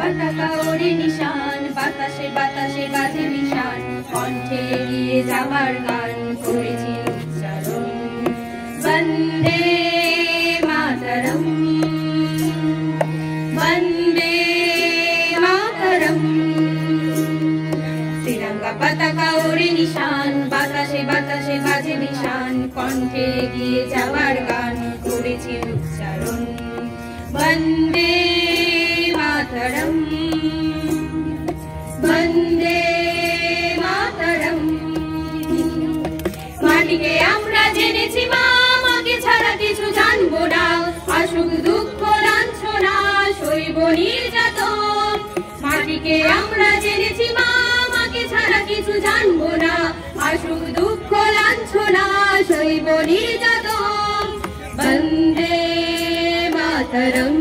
পতাকা বাতাসে বাতাসে বাজে নিশান। কণ্ঠে গিয়ে যাবার গান করেছি উচ্চারণ। বন্দে মাতরম। বন্দে মাতরম। তিরঙ্গা পতাকা ওরে নিশান, বাতাসে বাতাসে বাজে নিশান। কণ্ঠে গিয়ে যাবার গান করেছি উচ্চারণ। বন্দে মাটিকে আমরা জেনেছি মা ছাড়া কিছু জানব না। আসুক দুঃখ, লাঞ্ছনা শৈব নির্যাতন। মাটিকে আমরা জেনেছি মা ছাড়া কিছু জানব না। আসুক দুঃখ, লাঞ্ছনা শৈব নির্যাতন। বন্দে মাতরম।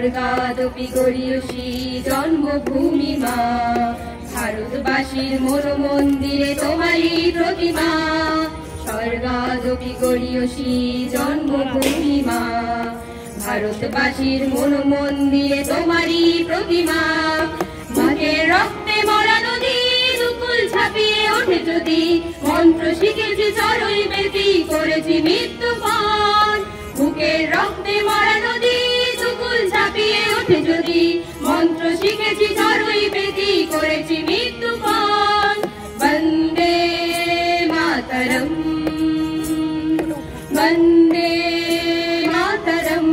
স্বর্গাদপি জন্মভূমি মা। ভারতবাসীর মন মন্দিরে তোমারই প্রতিমা। স্বর্গাদপি গরিয়সী জন্মভূমি মা। ভারতবাসীর মন মন্দিরে তোমারই প্রতিমা। মাকে রক্তে মরা নদী, দুকুল ছাপিয়ে ওঠে যদি। মন্ত্র শিখেছি চরই করেছি মৃত্যু বুকের রক্তে মরা ছাপিয়ে যদি মন্ত্র শিখেছি চরই বেতি করেছি মৃত্যু পান বন্দে মাতরম। বন্দে মাতরম।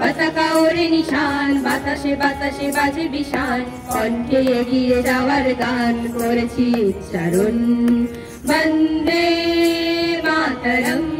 পতাকা ওরে নিশান, বাতাসে বাতাসে বাজে বিশান কণ্ঠে এগিয়ে যাওয়ার গান করেছি উচ্চারণ। বন্দে মাতরম।